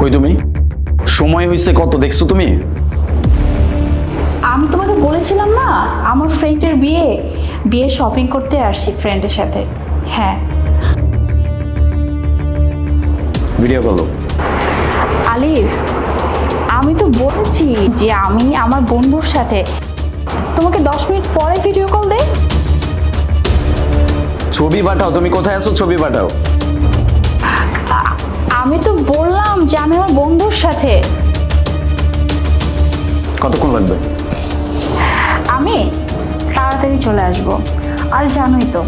কই তুমি? সময় হয়েছে কত দেখছ তুমি? আমি তোমাকে বলেছিলাম না আমার ফ্রেন্ডের বিয়ে বিয়ে শপিং করতে আসছি ফ্রেন্ডের সাথে। হ্যাঁ। ভিডিও কল আলিফ আমি তো বলেছি যে আমি আমার বন্ধুর সাথে। তোমাকে দশ মিনিট পরে ভিডিও কল দে ছবি পাঠাও তুমি কোথায় আছো? ছবি পাঠাও। আমি তো বললাম যে আমি আমার বন্ধুর সাথে। কতক্ষণ লাগবে? আমি তাড়াতাড়ি চলে আসব। আর জানোই তো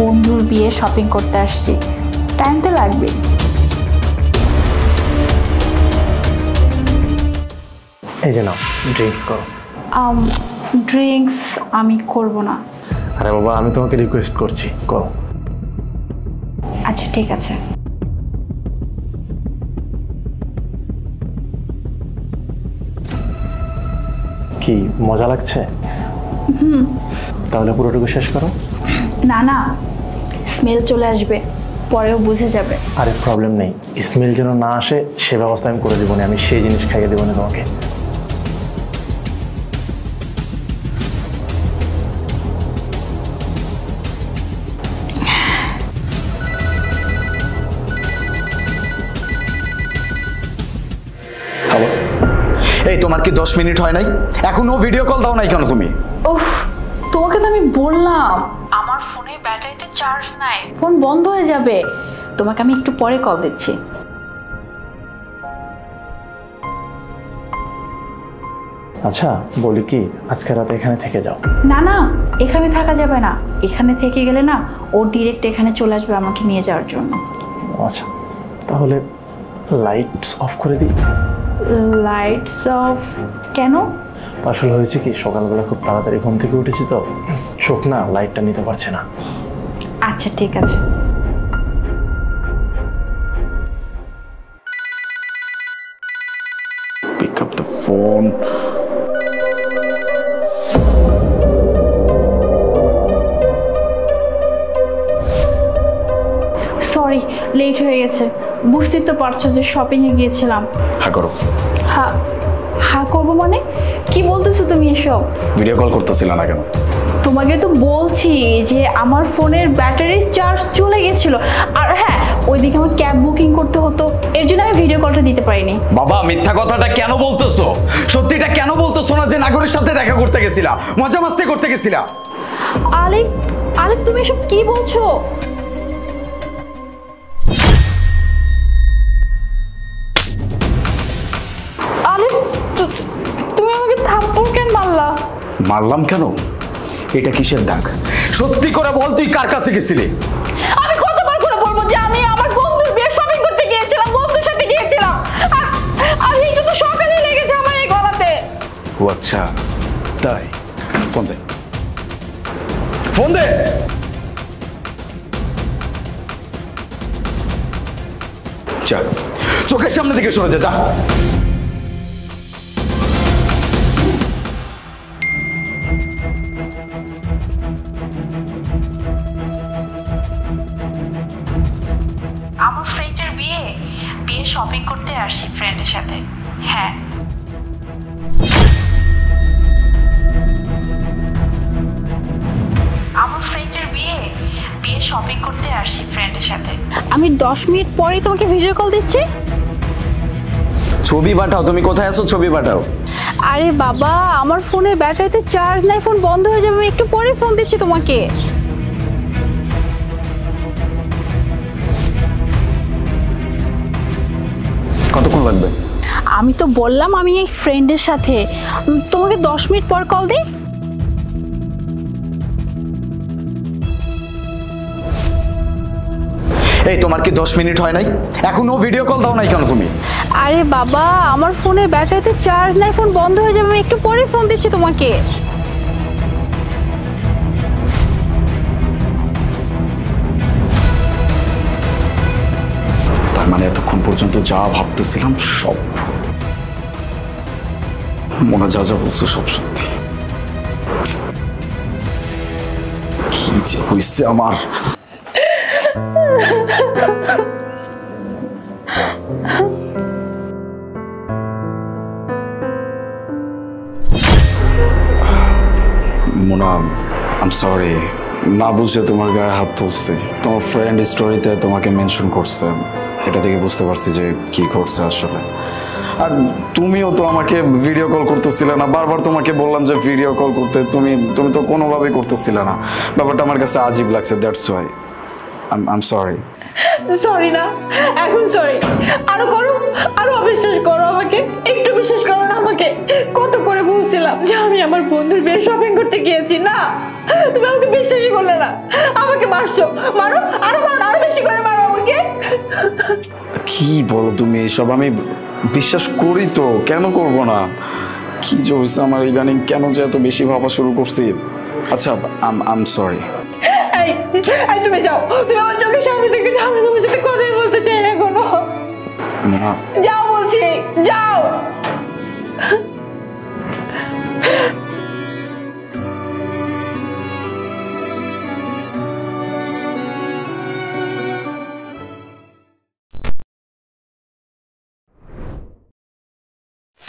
বন্ধুর বিয়ে শপিং করতে আসছি। টাইম তো লাগবে এই যে নাও ড্রিঙ্কস করো। ড্রিঙ্কস আমি করব না। আরে বাবা আমি তোমাকে রিকোয়েস্ট করছি করো। আচ্ছা ঠিক আছে। কি মজা লাগছে? তাহলে পুরোটুকু শেষ করো। না না। স্মেল চলে আসবে। পরেও বুঝে যাবে। আরে প্রবলেম নেই। স্মেল যেন না আসে সে ব্যবস্থা আমি করে দেবো না। আমি সেই জিনিস খাইয়ে দেবো না তোমাকে। তোমার কি দশ মিনিট হয় নাই? এখনও ভিডিও কল দাও নাই কেন তুমি? উফ তোমাকে তো আমি বললাম আমার ফোনে ব্যাটারিতে চার্জ নাই ফোন বন্ধ হয়ে যাবে। তোমাকে আমি একটু পরে কল দিচ্ছি। আচ্ছা বলি কি আজকে রাতে এখানে থেকে যাও। না না এখানে থাকা যাবে না। এখানে থেকে গেলে না ও ডিরেক্ট এখানে চলে আসবে আমাকে নিয়ে যাওয়ার জন্য। আচ্ছা তাহলে লাইটস অফ করে দিই। লাইটস অফ কেন? আসলে হয়েছে কি সকালবেলা খুব তাড়াতাড়ি ঘুম থেকে উঠেছি তো। চোখ না লাইটটা নিতে পারছে না। আচ্ছা ঠিক আছে। Pick up the phone sorry late হয়ে গেছে। বুঝতেই তো পারছ যে শপিংয়ে গিয়েছিলাম। হ্যাঁ করো। হ্যাঁ হ্যাঁ করব মানে? কি বলতেছো তুমি এসব? ভিডিও কল করতেছিল না কেন? তোমাকে তো বলছি যে আমার ফোনের ব্যাটারি চার্জ চলে গেছিল। আর হ্যাঁ ওইদিকে আমার ক্যাব বুকিং করতে হতো। এর জন্য আমি ভিডিও কলটা দিতে পারিনি। বাবা মিথ্যা কথাটা কেন বলতেছো? সত্যিটা কেন বলতেছো না যে নাগরের সাথে দেখা করতে গেছিলা? মজা মাস্তি করতে গেছিলা? আলিফ আলিফ তুমি এসব কি বলছো? মারলাম কেন? এটা কিসের দাগ? সত্যি করে বল তুই কার কাছে গেছিলি? আমি কতবার করে বলব যে আমি আমার বন্ধুর বিয়ে শপিং করতে গিয়েছিলাম বন্ধুর সাথে গিয়েছিলাম। আর তো সকালে লেগেছে আমার এই গলাতে। ও আচ্ছা তাই? ফোন দে। ফোন দে! চোখের সামনে থেকে সরে যা যা। বিয়ে শপিং করতে আসছি ফ্রেন্ডের সাথে। হ্যাঁ। আমার ফ্রেন্ডের বিয়ে বিয়ে শপিং করতে আসছি ফ্রেন্ডের সাথে। আমি দশ মিনিট পরেই তোমাকে ভিডিও কল দিচ্ছি। ছবি পাঠাও তুমি কোথায় আছো? ছবি পাঠাও। আরে বাবা আমার ফোনের ব্যাটারিতে চার্জ নাই ফোন বন্ধ হয়ে যাবে। আমি একটু পরে ফোন দিচ্ছি তোমাকে। কতক্ষণ লাগবে? আমি তো বললাম আমি এই ফ্রেন্ডের সাথে। তোমাকে দশ মিনিট পর কল দিই? এই তোমার কি দশ মিনিট হয় নাই? এখনও ভিডিও কল দাও নাই কেন তুমি? আরে বাবা আমার ফোনের ব্যাটারিতে চার্জ নাই ফোন বন্ধ হয়ে যাবে আমি একটু পরে ফোন দিচ্ছি তোমাকে। মানে এতক্ষণ পর্যন্ত যা ভাবতেছিলাম সব। মনে যা যা বলছে সব সত্যি। কি যে হইছে আমার। মোনা সরি না বুঝে তোমার গায়ে হাত ধরছে তোমার ফ্রেন্ড স্টোরিতে তোমাকে মেনশন করছে। এটা থেকে বুঝতে পারছি যে কি করছে আসলে। আর তুমিও তো আমাকে ভিডিও কল করতেছিলে না, বারবার তোমাকে বললাম যে ভিডিও কল করতে, তুমি তুমি তো কোনোভাবেই করতেছিলে না। ব্যাপারটা আমার কাছে আজীব লাগছে that's why um um sorry sorry না, এখন সরি আরও করো, আরও অবিশ্বাস করো আমাকে, একটু বিশ্বাস করো না আমাকে। কত করে বলছিলাম যে আমি আমার বন্ধুর বিয়ে শপিং করতে গিয়েছি, না। তুমি আমাকে বিশ্বাসই করলে না। আমাকে মারছো, মারো, আরও মারো, আরও কি বলো তুমি এসব আমি বিশ্বাস করি তো কেন করব না? কি যে হয়েছে আমার ইদানিং কেন যে এত বেশি ভাবা শুরু করছি? আচ্ছা আম আম সরি এই তুমি যাও তুমি আমার চোখের সামনে থেকে যাও আমি তোমার সাথে কথাই বলতে চাই না কোনো যাও বলছি যাও।